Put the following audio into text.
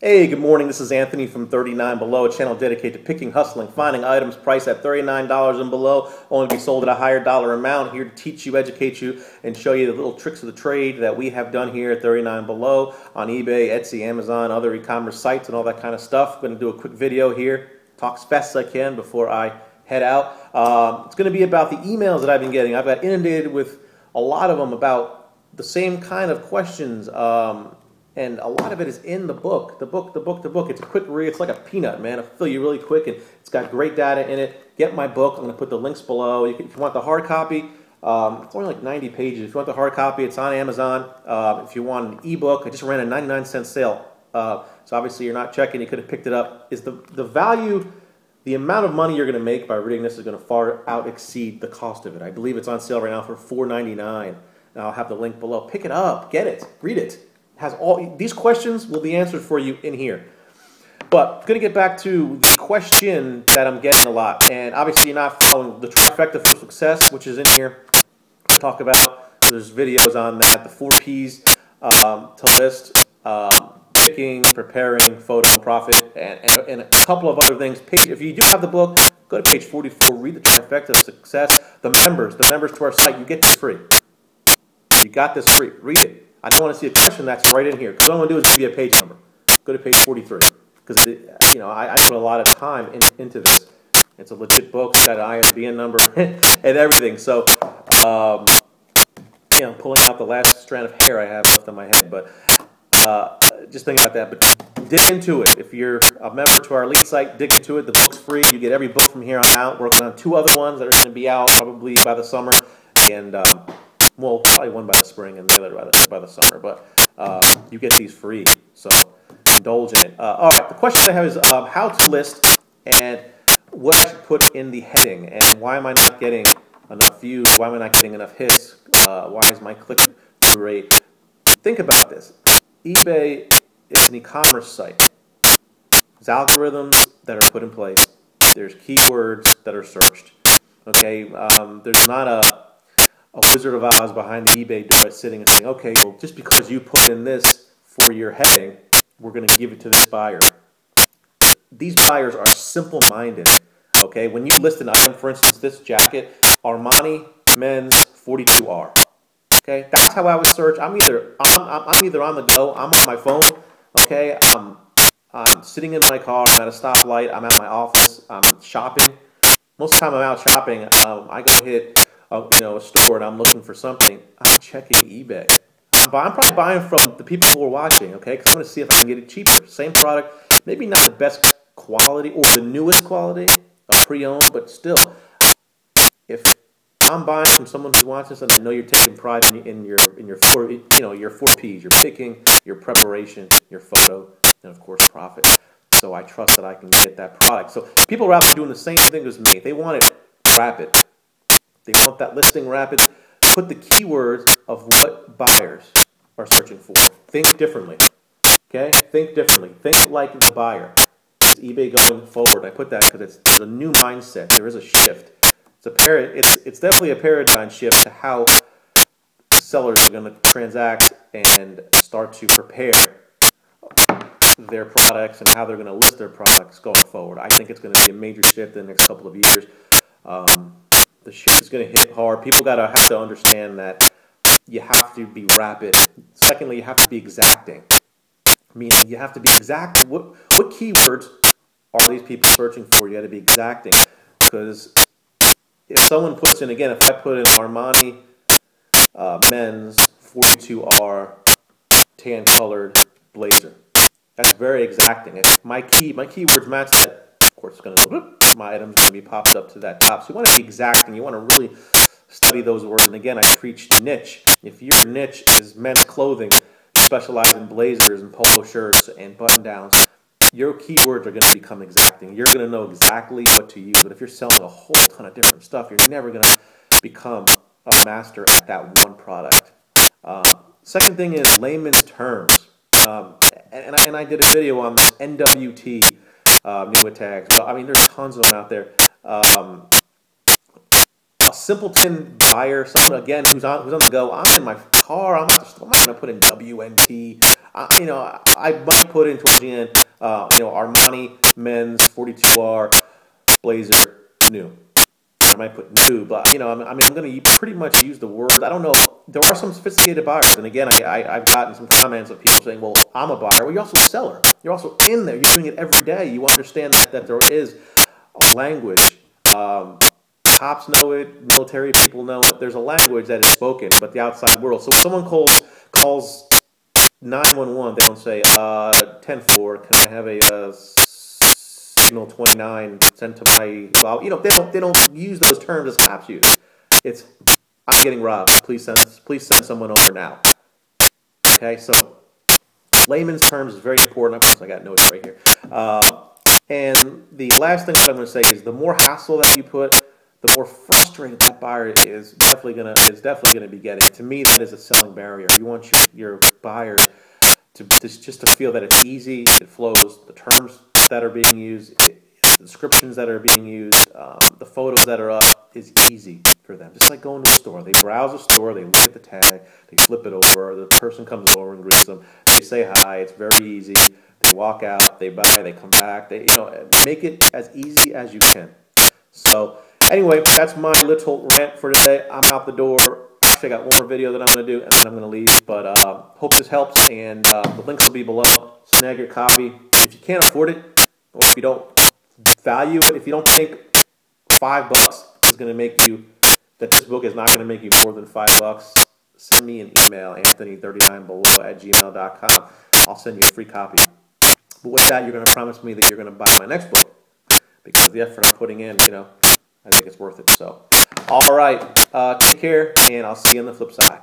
Hey, good morning. This is Anthony from 39 Below, a channel dedicated to picking, hustling, finding items priced at $39 and below, only to be sold at a higher dollar amount. Here to teach you, educate you, and show you the little tricks of the trade that we have done here at 39 Below on eBay, Etsy, Amazon, other e-commerce sites, and all that kind of stuff. I'm going to do a quick video here, talk as fast as I can before I head out. Um, it's going to be about the emails that I've been getting. I've got inundated with a lot of them about the same kind of questions. Um, and a lot of it is in the book. The book, the book, the book. It's a quick read. It's like a peanut, man. It'll fill you really quick, and it's got great data in it. Get my book. I'm going to put the links below. You can, if you want the hard copy, um, it's only like 90 pages. If you want the hard copy, it's on Amazon. Uh, if you want an ebook, I just ran a 99 cent sale. Uh, so obviously you're not checking. You could have picked it up. Is the the value? The amount of money you're going to make by reading this is going to far out exceed the cost of it. I believe it's on sale right now for $4.99. And I'll have the link below. Pick it up, get it, read it has all these questions will be answered for you in here. But I'm going to get back to the question that I'm getting a lot, and obviously you're not following the trifecta for success, which is in here. To talk about there's videos on that, the four P's um, to list, um, picking, preparing, photo, and profit, and, and, and, a couple of other things. Page, if you do have the book, go to page 44, read the trifecta of success. The members, the members to our site, you get this free. You got this free. Read it. I don't want to see a question that's right in here. Because what I'm going to do is give you a page number. Go to page 43. Because, you know, I, I, put a lot of time in, into this. It's a legit book. It's got an ISBN number and everything. So, um, you know, pulling out the last strand of hair I have left on my head. But uh, just think about that. But dig into it. If you're a member to our elite site, dig into it. The book's free. You get every book from here on out. Working on two other ones that are going to be out probably by the summer. And... Um, well, probably one by the spring and the other by the, by the summer, but uh, you get these free, so indulge in it. Uh, all right, the question I have is uh, how to list and what I should put in the heading, and why am I not getting enough views? Why am I not getting enough hits? Uh, why is my click through rate? Think about this. eBay is an e-commerce site. There's algorithms that are put in place. There's keywords that are searched. Okay, um, there's not a a Wizard of Oz behind the eBay door sitting and saying, okay, well, just because you put in this for your heading, we're going to give it to this buyer. These buyers are simple minded. Okay, when you list an item, for instance, this jacket, Armani men's 42R. Okay, that's how I would search. I'm either I'm, I'm either on the go, I'm on my phone. Okay, I'm I'm sitting in my car, I'm at a stoplight, I'm at my office, I'm shopping. Most of the time, I'm out shopping. Um, I go hit you know, a store and I'm looking for something, I'm checking eBay. I'm, I'm probably buying from the people who are watching, okay? Because I'm going to see if I can get it cheaper. Same product, maybe not the best quality or the newest quality, a pre-owned, but still, if I'm buying from someone who wants this, and I know you're taking pride in, in your in your four you know your four P's, your picking, your preparation, your photo, and of course profit. So I trust that I can get that product. So people are out doing the same thing as me. They want it rapid. They want that listing rapid. Put the keywords of what buyers are searching for. Think differently. Okay? Think differently. Think like the buyer. Is eBay going forward? I put that because it's, it's a new mindset. There is a shift. It's a par- it's, it's definitely a paradigm shift to how sellers are going to transact and start to prepare their products and how they're going to list their products going forward. I think it's going to be a major shift in the next couple of years. Um, the shit is going to hit hard. People got to have to understand that you have to be rapid. Secondly, you have to be exacting. Meaning you have to be exact. What, what keywords are these people searching for? You got to be exacting. Because if someone puts in, again, if I put in Armani uh, men's 42R tan colored blazer, that's very exacting. If my key, my keywords match that, of course, it's going to go my item's going to be popped up to that top. So you want to be exact and you want to really study those words. And again, I preach niche. If your niche is men's clothing, you specialize in blazers and polo shirts and button downs, your keywords are going to become exacting. You're going to know exactly what to use. But if you're selling a whole ton of different stuff, you're never going to become a master at that one product. Um, second thing is layman's terms. Um, and, I, and I did a video on this NWT uh, new tags. But I mean, there's tons of them out there. Um, a simpleton buyer, someone again who's on who's on the go. I'm in my car. I'm not, I'm not going to put in WNT. I, you know, I might put in towards the end, uh, you know, Armani men's 42R blazer new. I might put new, but you know, I mean, I'm going to pretty much use the words. I don't know. There are some sophisticated buyers, and again, I, I, have gotten some comments of people saying, "Well, I'm a buyer." Well, you're also a seller. You're also in there. You're doing it every day. You understand that that there is a language. Um, cops know it. Military people know it. There's a language that is spoken, but the outside world. So when someone calls calls 911, they don't say uh, 10-4. Can I have a uh, signal 29 sent to my well, you know they don't they don't use those terms as cops use. It's I'm getting robbed. Please send please send someone over now. Okay, so layman's terms is very important. Of course, I got notes right here. Uh, and the last thing that I'm going to say is the more hassle that you put, the more frustrated that buyer is definitely going to is definitely going to be getting. To me, that is a selling barrier. You want your, your buyer to, to just to feel that it's easy, it flows, the terms that are being used, the descriptions that are being used, um, the photos that are up is easy for them. Just like going to a store. They browse a store, they look at the tag, they flip it over, the person comes over and greets them, they say hi, it's very easy. They walk out, they buy, they come back. They, you know, make it as easy as you can. So anyway, that's my little rant for today. I'm out the door. Actually, I got one more video that I'm going to do, and then I'm going to leave. But uh, hope this helps, and uh, the links will be below. Snag your copy. If you can't afford it, or if you don't value it, if you don't think five bucks is going to make you, that this book is not going to make you more than five bucks, send me an email, anthony39below at gmail.com. I'll send you a free copy. But with that, you're going to promise me that you're going to buy my next book because the effort I'm putting in, you know, I think it's worth it. So, all right, uh, take care, and I'll see you on the flip side.